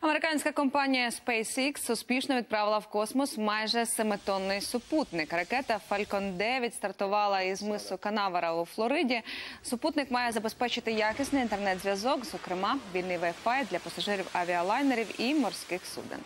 Американська компанія SpaceX успішно відправила в космос майже семитонний супутник. Ракета Falcon 9 стартувала із мису Канавара у Флориді. Супутник має забезпечити якісний інтернет-зв'язок, зокрема вільний Wi-Fi для пасажирів авіалайнерів і морських суден.